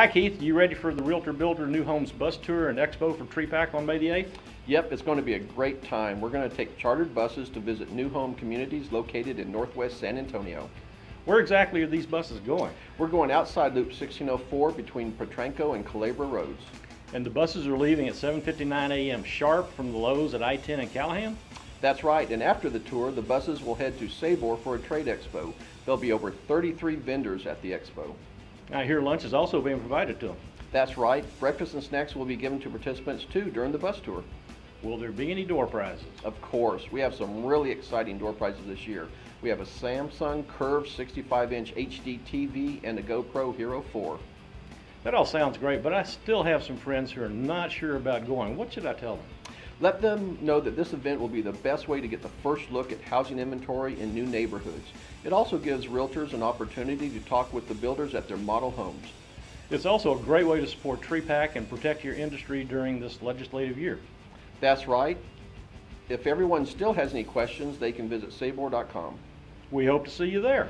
Hi Keith, you ready for the Realtor Builder New Homes Bus Tour and Expo for TREPAC on May the 8th? Yep, it's going to be a great time. We're going to take chartered buses to visit new home communities located in northwest San Antonio. Where exactly are these buses going? We're going outside Loop 1604 between Potranco and Culebra Roads. And the buses are leaving at 7:59 a.m. sharp from the Lowe's at I-10 and Callaghan? That's right, and after the tour, the buses will head to Sabor for a trade expo. There'll be over 33 vendors at the expo. I hear lunch is also being provided to them. That's right, breakfast and snacks will be given to participants too during the bus tour. Will there be any door prizes? Of course, we have some really exciting door prizes this year. We have a Samsung Curve 65-inch HD TV and a GoPro Hero 4. That all sounds great, but I still have some friends who are not sure about going. What should I tell them? Let them know that this event will be the best way to get the first look at housing inventory in new neighborhoods. It also gives realtors an opportunity to talk with the builders at their model homes. It's also a great way to support TREPAC and protect your industry during this legislative year. That's right. If everyone still has any questions, they can visit sabor.com. We hope to see you there.